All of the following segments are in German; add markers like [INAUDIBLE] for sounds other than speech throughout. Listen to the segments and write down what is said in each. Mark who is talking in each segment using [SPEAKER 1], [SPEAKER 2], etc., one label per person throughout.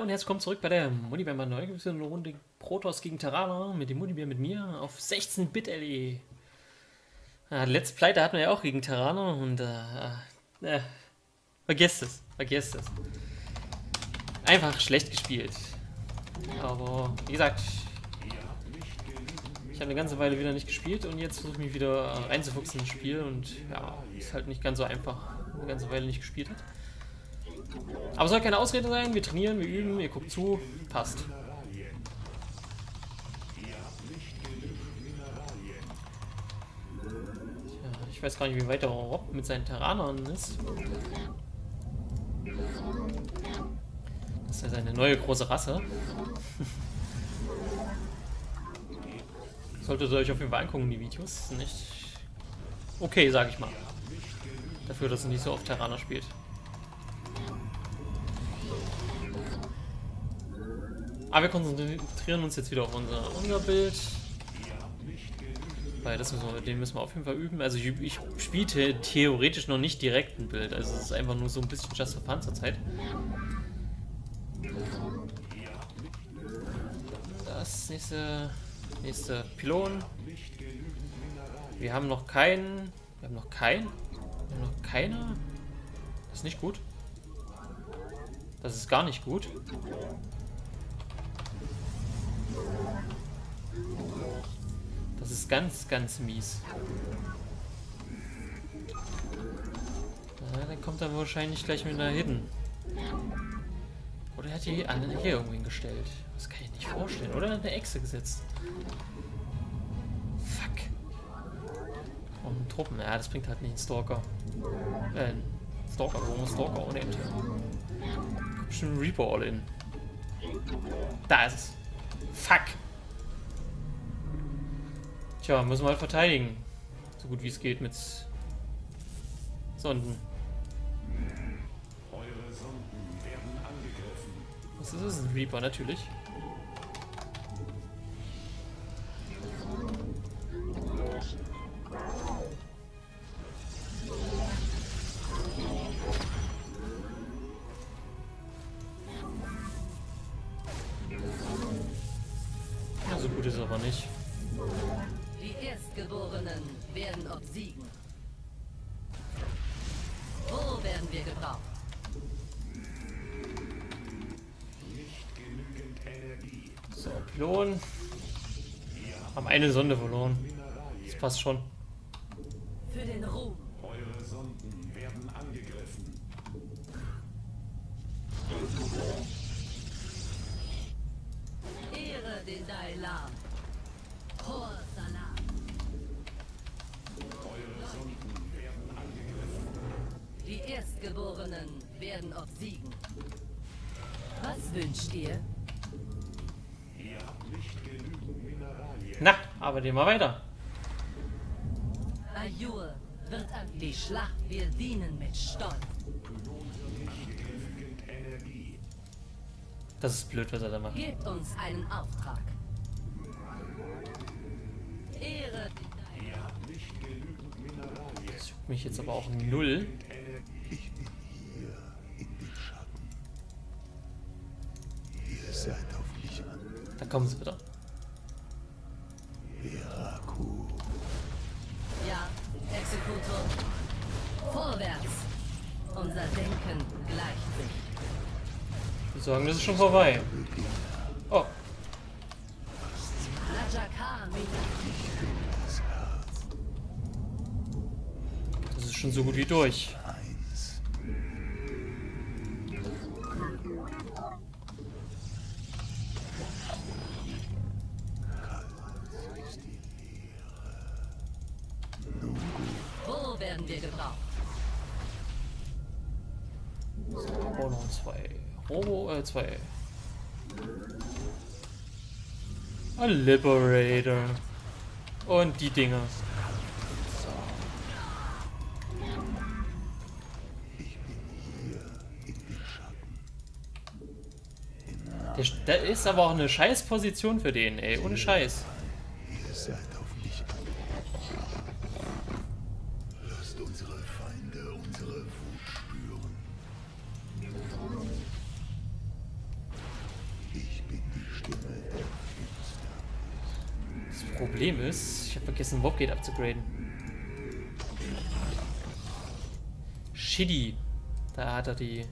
[SPEAKER 1] Und herzlich willkommen zurück bei der Munibär mal neu eine Runde Protoss gegen Terraner mit dem Munibär mit mir auf 16-Bit LE. Ja, letzte Pleite hatten wir ja auch gegen Terraner und äh, äh, vergesst es, vergesst es. Einfach schlecht gespielt. Aber wie gesagt, ich habe eine ganze Weile wieder nicht gespielt und jetzt versuche ich mich wieder reinzufuchsen ins Spiel und ja, ist halt nicht ganz so einfach, eine ganze Weile nicht gespielt hat. Aber soll keine Ausrede sein, wir trainieren, wir üben, ihr guckt zu, passt. Tja, ich weiß gar nicht, wie weit der Rob mit seinen Terranern ist. Das ist ja seine neue große Rasse. [LAUGHS] Solltet ihr euch auf jeden Fall angucken, die Videos. Nicht okay, sag ich mal. Dafür, dass er nicht so oft Terraner spielt. Aber wir konzentrieren uns jetzt wieder auf unser, unser Bild. Weil das müssen wir, den müssen wir auf jeden Fall üben. Also ich, ich spielte theoretisch noch nicht direkt ein Bild. Also es ist einfach nur so ein bisschen Just for Fun zur Zeit. Das nächste, nächste Pylon. Wir haben noch keinen. Wir haben noch keinen. Wir haben noch keine. Das ist nicht gut. Das ist gar nicht gut. Das ist ganz, ganz mies. Ja, dann kommt er wahrscheinlich gleich mit einer Hidden. Oder er hat hier, ah, hier irgendwo hingestellt. Das kann ich nicht vorstellen. Oder eine Echse gesetzt. Fuck. Und Truppen. Ja, das bringt halt nicht einen Stalker. Äh, Stalker, warum Stalker ohne Ente? Bestimmt Reaper all in. Da ist es. Fuck. Tja, müssen wir halt verteidigen. So gut wie es geht mit Sonden. Was ist es? Ein Reaper, natürlich. Pylon. Haben eine Sonde verloren. Das passt schon.
[SPEAKER 2] Für den Ruhm.
[SPEAKER 3] Eure Sonden werden angegriffen.
[SPEAKER 2] Ehre den Dailam. Salam.
[SPEAKER 3] Eure Sonden werden angegriffen.
[SPEAKER 2] Die Erstgeborenen werden obsiegen. Was wünscht ihr?
[SPEAKER 3] Ihr habt nicht genügend Mineralien.
[SPEAKER 1] Na, aber den mal weiter.
[SPEAKER 2] Ayur wird an die Schlacht. Wir dienen mit Stolz.
[SPEAKER 1] Das ist blöd, was er da macht.
[SPEAKER 2] Gebt uns einen Auftrag. Ehre.
[SPEAKER 1] Das juckt mich jetzt aber auch null. Kommen sie wieder.
[SPEAKER 4] Heraku.
[SPEAKER 2] Ja, Exekutor. Vorwärts. Unser Denken gleicht sich.
[SPEAKER 1] Die sagen, das ist schon vorbei. Oh,
[SPEAKER 4] das
[SPEAKER 1] ist schon so gut wie durch. Robo, äh, zwei. A Liberator. Und die Dinger.
[SPEAKER 4] Ich bin hier in den Schatten.
[SPEAKER 1] Der, der ist aber auch eine scheiß Position für den, ey. Ohne Scheiß. Problem ist, ich habe vergessen, Wobgate abzugraden. Shitty. Da hat er die.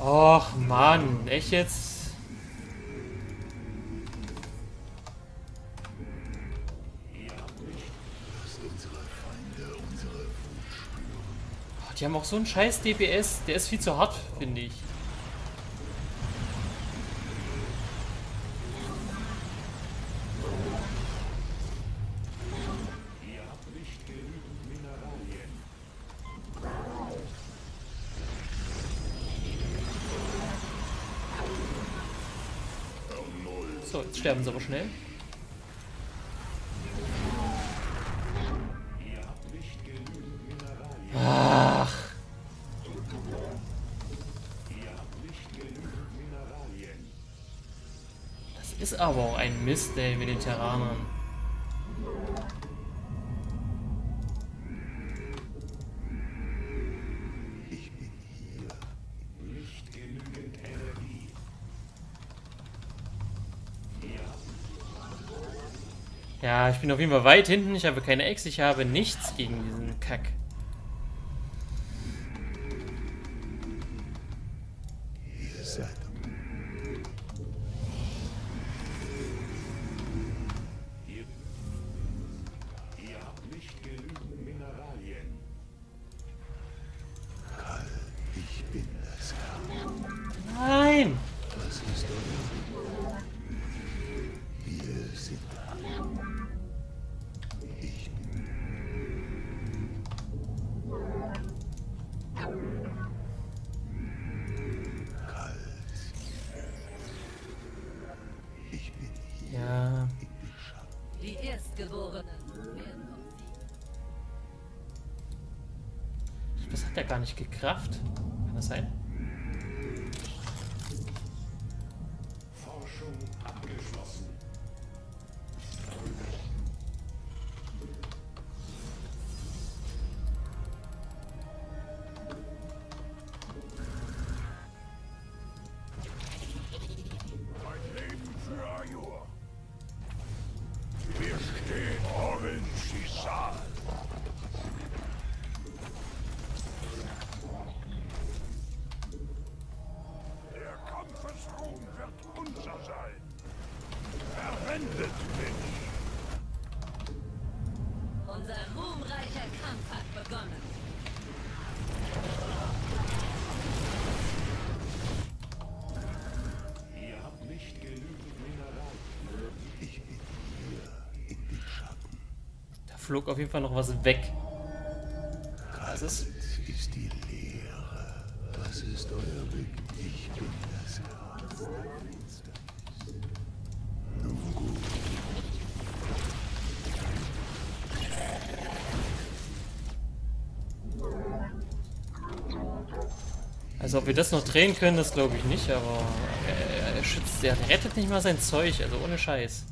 [SPEAKER 1] Och, Mann. Echt jetzt? Die haben auch so einen scheiß DPS. Der ist viel zu hart, finde ich. So, jetzt sterben sie aber schnell. Ach. Das ist aber auch ein Mist, ey, mit den Terranern.
[SPEAKER 3] Ich bin
[SPEAKER 1] auf jeden Fall weit hinten. Ich habe keine Ex, ich habe nichts gegen diesen Kack. Gar nicht gekraft. Kann das sein? Flog auf jeden Fall noch was weg. Was ist?
[SPEAKER 3] Ist die Leere. Was ist euer Weg? Ich bin das Herz. Nun gut.
[SPEAKER 1] Also ob wir das noch drehen können, das glaube ich nicht, aber er, er schützt, er rettet nicht mal sein Zeug, also ohne Scheiß.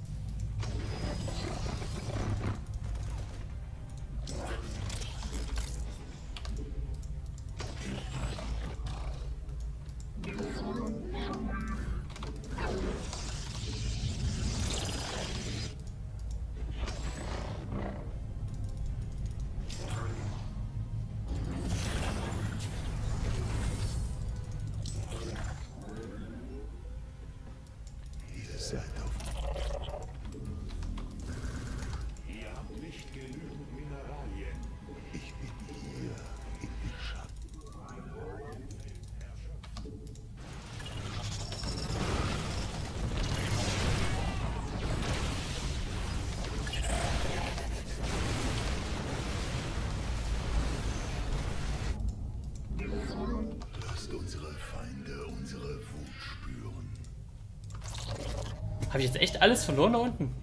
[SPEAKER 1] Habe ich jetzt echt alles verloren da unten?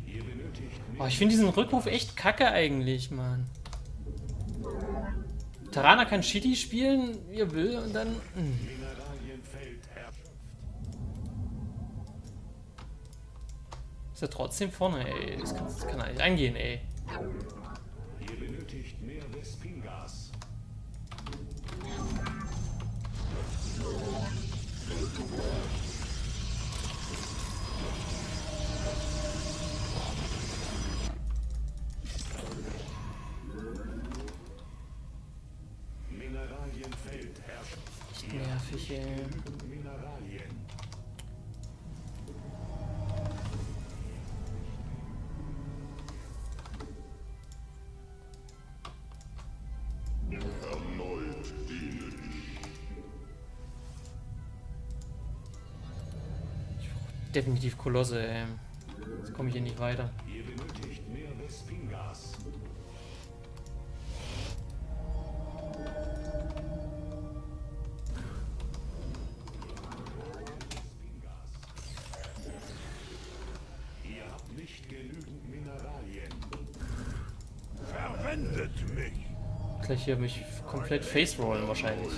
[SPEAKER 1] Oh, ich finde diesen Rückruf echt kacke eigentlich, Mann. Tarana kann Shitty spielen, wie er will, und dann... Hm.
[SPEAKER 3] Mineralienfeld herrscht.
[SPEAKER 1] Ist er trotzdem vorne, ey. Das kann, das kann nicht angehen, ey.
[SPEAKER 3] Ihr benötigt mehr Vespingas.
[SPEAKER 1] Nervig, ey. Definitiv Kolosse, ey. Jetzt komme ich hier nicht weiter. Gleich hier mich komplett face rollen wahrscheinlich.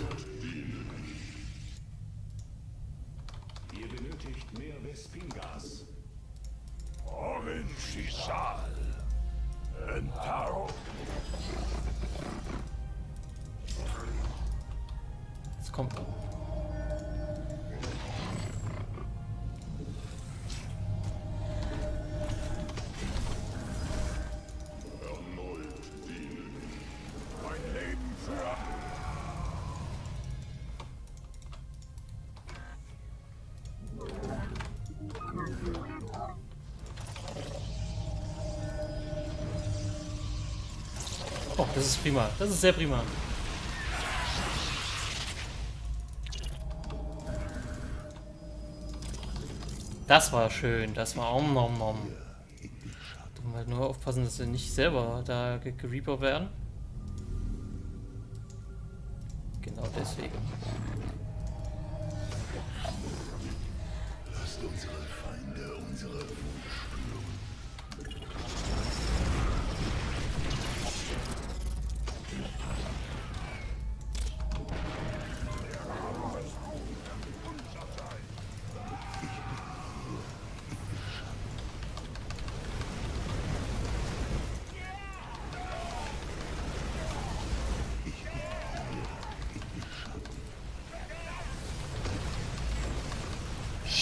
[SPEAKER 1] Das ist prima. Das ist sehr prima. Das war schön. Das war om nom nom. Du musst halt nur aufpassen, dass sie nicht selber da ge gereaper werden. Genau deswegen.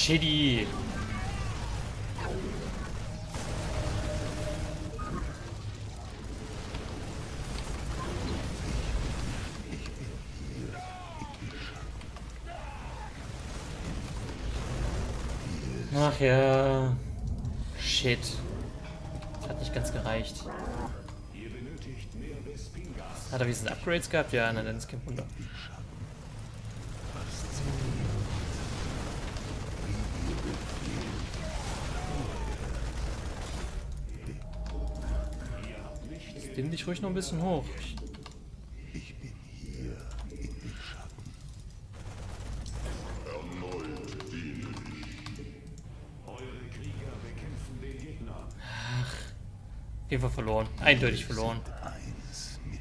[SPEAKER 1] Shitty. Ach ja. Shit. Das hat nicht ganz gereicht. Hat er wenigstens Upgrades gehabt? Ja, na dann ist kein Wunder. Nimm dich ruhig noch ein bisschen hoch. Ich-
[SPEAKER 4] Ich bin hier in den Schatten.
[SPEAKER 3] Eure Krieger bekämpfen den Gegner.
[SPEAKER 1] Auf jeden Fall verloren. Eindeutig verloren.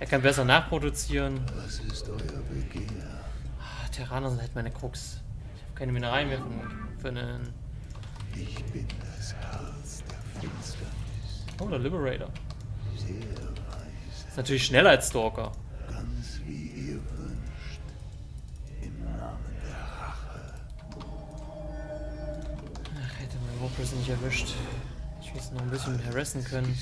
[SPEAKER 1] Er kann besser nachproduzieren.
[SPEAKER 4] was ist euer Begehr?
[SPEAKER 1] Ah, Terraner sind halt meine Krux. Ich habe keine Mineralien mehr für, einen.
[SPEAKER 4] Ich bin das Herz der Finsternis.
[SPEAKER 1] Oh, der Liberator.
[SPEAKER 4] Sehr
[SPEAKER 1] Ist natürlich schneller als Stalker.
[SPEAKER 4] ganz wie ihr wünscht. Im Namen der Rache.
[SPEAKER 1] Ach, hätte mein Warpress nicht erwischt. Ich hätte noch ein bisschen harassen können.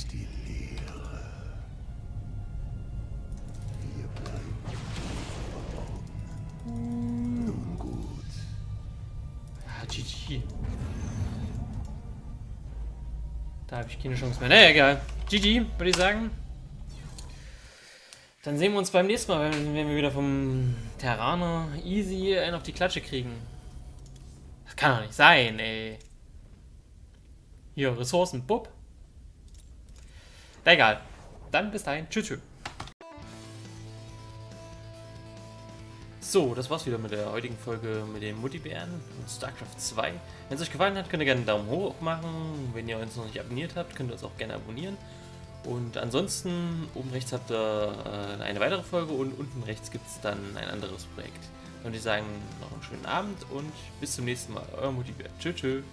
[SPEAKER 1] Ah, GG. Da habe ich keine Chance mehr. Naja, egal. GG, würde ich sagen. Dann sehen wir uns beim nächsten Mal, wenn, wir wieder vom Terraner easy einen auf die Klatsche kriegen. Das kann doch nicht sein, ey. Hier, Ressourcen, Bub. Na egal. Dann bis dahin. Tschüss. tschüss. So, das war's wieder mit der heutigen Folge mit den Muttibären und StarCraft 2. Wenn es euch gefallen hat, könnt ihr gerne einen Daumen hoch machen. Wenn ihr uns noch nicht abonniert habt, könnt ihr uns auch gerne abonnieren. Und ansonsten, oben rechts habt ihr äh, eine weitere Folge und unten rechts gibt es dann ein anderes Projekt. Und ich sagen noch einen schönen Abend und bis zum nächsten Mal. Euer Muttibär. Tschüss. tschüss.